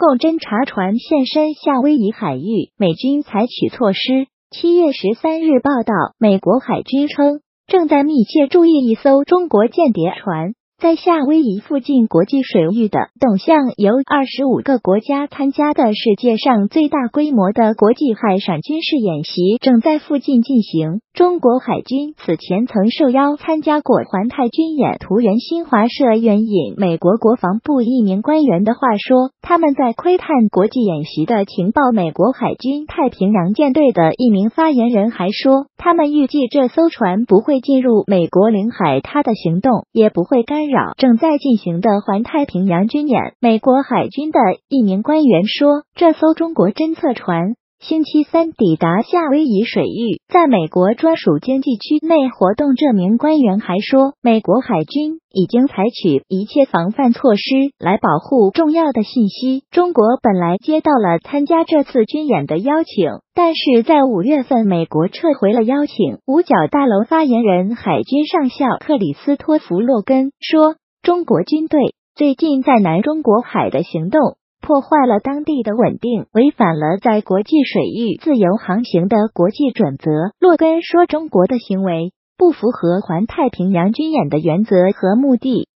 共侦察船现身夏威夷海域，美军采取措施。七月十三日报道，美国海军称正在密切注意一艘中国间谍船。在夏威夷附近国际水域的等项由二十五个国家参加的世界上最大规模的国际海闪军事演习正在附近进行。中国海军此前曾受邀参加过环太军演。图人新华社援引美国国防部一名官员的话说，他们在窥探国际演习的情报。美国海军太平洋舰队的一名发言人还说，他们预计这艘船不会进入美国领海，它的行动也不会干扰正在进行的环太平洋军演。美国海军的一名官员说，这艘中国侦测船。星期三抵达夏威夷水域，在美国专属经济区内活动。这名官员还说，美国海军已经采取一切防范措施来保护重要的信息。中国本来接到了参加这次军演的邀请，但是在五月份，美国撤回了邀请。五角大楼发言人海军上校克里斯托弗洛根说：“中国军队最近在南中国海的行动。”破坏了当地的稳定，违反了在国际水域自由航行的国际准则。洛根说，中国的行为不符合环太平洋军演的原则和目的。